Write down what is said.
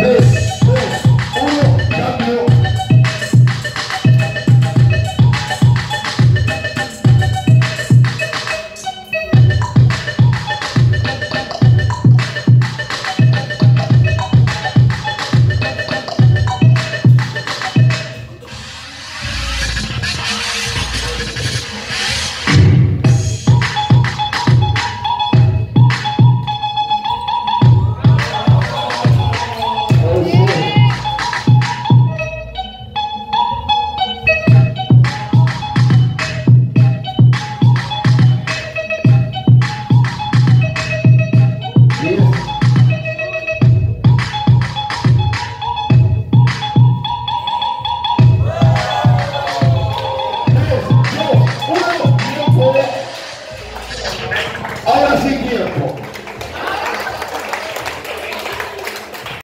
Hey.